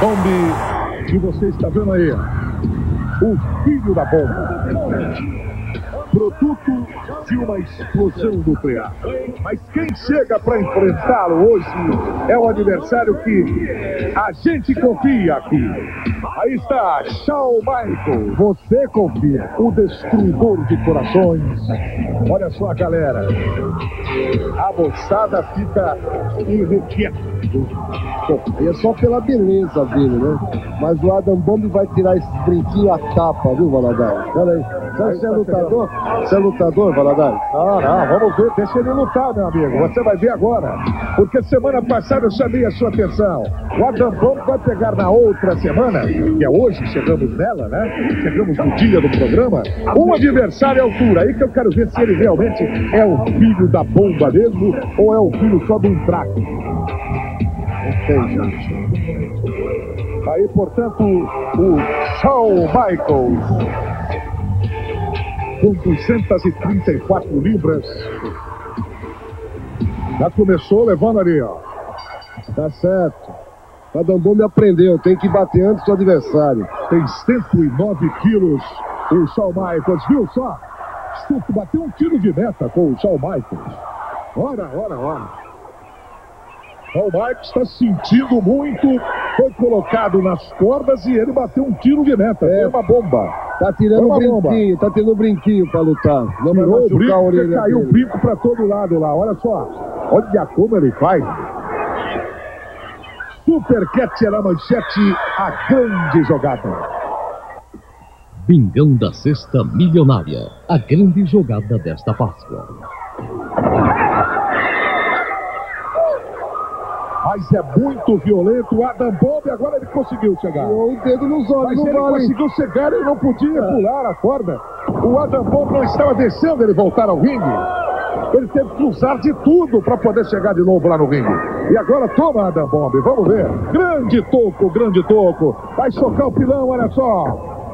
Bombe que você está vendo aí. O filho da bomba. Produto de uma explosão nuclear. Mas quem chega para enfrentá-lo hoje é o adversário que a gente confia aqui. Aí está, Shawn Michael. Você confia. O destruidor de corações. Olha só, galera. A moçada fica irrequieta. Aí é só pela beleza dele, né? Mas o Adam Bomb vai tirar esse brinquinho a tapa, viu, Valadares? Olha aí. Você é lutador? Você é lutador, Valadares? Ah, não, vamos ver. Deixa ele lutar, meu amigo. Você vai ver agora. Porque semana passada eu chamei a sua atenção. O Adam Bomb vai pegar na outra semana, que é hoje, chegamos nela, né? Chegamos no dia do programa. Um adversário à altura. Aí que eu quero ver se ele realmente é o filho da bomba mesmo ou é o filho só de um. Não sei, gente. Aí, portanto, o Shawn Michaels, com 234 libras, já começou levando ali, ó. Tá certo. O Adam Bomb aprendeu, tem que bater antes do adversário. Tem 109 quilos o Shawn Michaels, viu só? Estuto bateu um tiro de meta com o Shawn Michaels. Ora, ora, ora. O Michaels está sentindo muito, foi colocado nas cordas e ele bateu um tiro de meta. É. Uma bomba. Tá tirando Foi o bomba. brinquinho, tá tirando o brinquinho pra lutar. Não Tirou o machucar brinco, a orelha caiu o dele. brinco para todo lado lá. Olha só. Olha como ele faz. Supercat era a manchete, a grande jogada. Bingão da Sexta Milionária. A grande jogada desta Páscoa. Mas é muito violento. O Adam Bomb agora ele conseguiu chegar. O dedo nos olhos, Mas não ele vale. conseguiu chegar e não podia pular a corda. O Adam Bomb não estava deixando ele voltar ao ringue. Ele teve que usar de tudo para poder chegar de novo lá no ringue. E agora toma Adam Bomb, vamos ver. Grande toco, grande toco. Vai socar o pilão, olha só.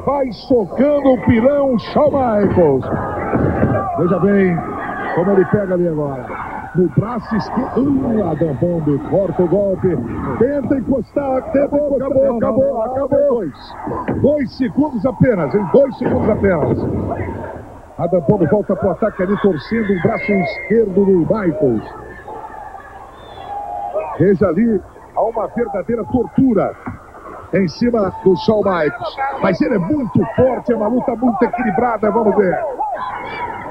Vai socando o pilão Shawn Michaels. Veja bem como ele pega ali agora. No braço esquerdo. Uh, Adam Bomb corta o golpe. Tenta encostar. Tenta encostar. Acabou, acabou, acabou. Dois. Dois segundos apenas, em dois segundos apenas. Adam Bomb volta para o ataque ali, torcendo o braço esquerdo do Michaels. Veja ali, há uma verdadeira tortura em cima do Shawn Michaels. Mas ele é muito forte, é uma luta muito equilibrada, vamos ver.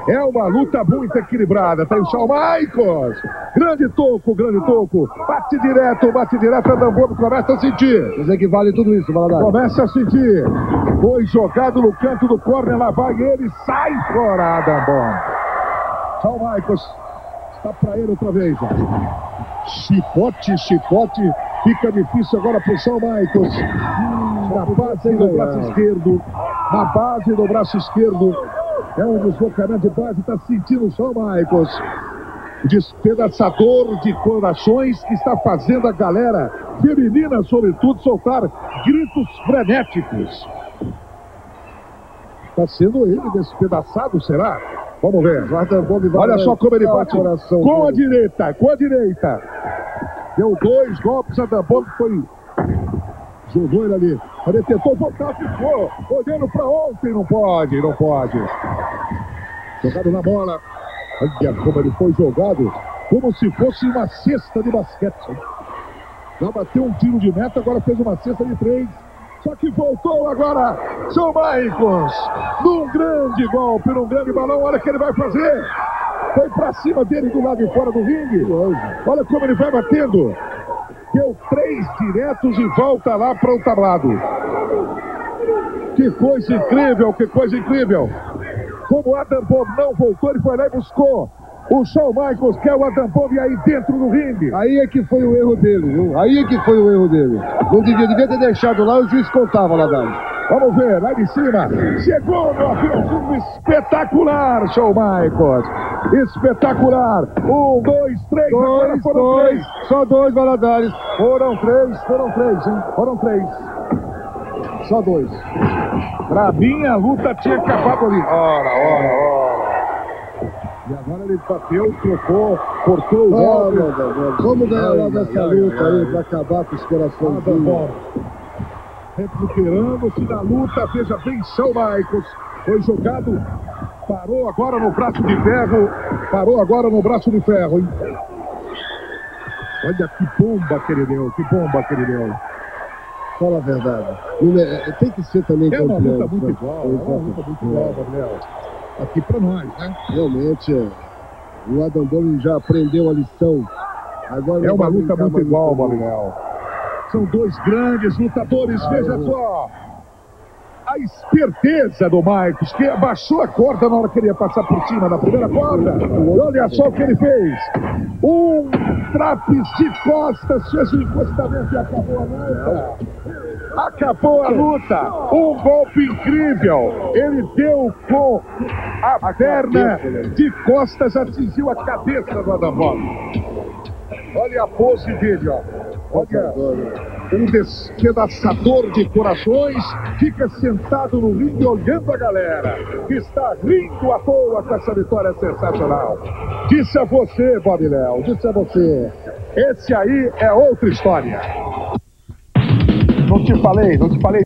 É uma luta muito equilibrada. Tem o Shawn Michaels. Grande toco, grande toco. Bate direto, bate direto. Adam Bomb começa a sentir. Dizer que vale tudo isso, Valadares. Começa a sentir. Foi jogado no canto do corner, lá vai ele, sai fora, Adam Bomb. Shawn Michaels está para ele outra vez. Chicote, chicote. Fica difícil agora para o Shawn Michaels. Na base do braço esquerdo. Na base do braço esquerdo. É um deslocamento de base, está sentindo o Shawn Michaels. Despedaçador de corações que está fazendo a galera feminina, sobretudo, soltar gritos frenéticos. Está sendo ele despedaçado, será? Vamos ver. Olha só como ele bate com a direita, com a direita. Deu dois golpes, Adam Bomb foi. Jogou ele ali. Ele tentou voltar, ficou olhando para ontem. Não pode, não pode. Jogado na bola. Olha como ele foi jogado, como se fosse uma cesta de basquete. Já bateu um tiro de meta, agora fez uma cesta de três. Só que voltou agora, São Michaels, num grande golpe, num grande balão. Olha o que ele vai fazer. Foi pra cima dele do lado de fora do ringue. Olha como ele vai batendo. Deu três diretos e volta lá para o tablado. Que coisa incrível, que coisa incrível. Como o Adam Bomb não voltou, ele foi lá e buscou o Shawn Michaels, que é o Adam Bomb aí dentro do ringue. Aí é que foi o erro dele, viu? Aí é que foi o erro dele. Não devia, devia ter deixado lá, o juiz contava, Valadares. Vamos ver, lá de cima. Chegou no aviãozinho espetacular, Shawn Michaels. Espetacular. Um, dois, três. Agora Dois, foram dois, três. só dois, Valadares. Foram três, foram três, hein? Foram três. Só dois. Pra mim, a luta tinha acabado ali. Ora, ora, ora. E agora ele bateu, trocou, cortou o Oh, golpe. Vamos ganhar Ai, logo ai, essa ai, luta ai, aí ai. pra acabar com os Bomb. recuperando-se da luta. Veja bem, São Marcos. Foi jogado, parou agora no braço de ferro. Parou agora no braço de ferro, hein? Olha que bomba que ele deu, que bomba que ele deu. Fala a verdade. É, tem que ser também é campeão. É uma luta muito igual, é uma luta muito igual, Gabriel. Aqui pra nós, né? Realmente, o Adam Bowling já aprendeu a lição. Agora é uma luta muito igual, Gabriel. São dois grandes lutadores, ah, veja eu... só a esperteza do Marcos, que abaixou a corda na hora que ele ia passar por cima da primeira corda. Olha só o que ele fez. Um traps de costas, fez o encostamento e acabou a luta. Acabou a luta. Um golpe incrível. Ele deu com a perna de costas, atingiu a cabeça do Adamov. Olha a pose dele, ó. Olha, um despedaçador de corações fica sentado no ringue olhando a galera que está rindo à toa com essa vitória sensacional. Disse a você, Bob Léo, disse a você. Esse aí é outra história. Não te falei, não te falei.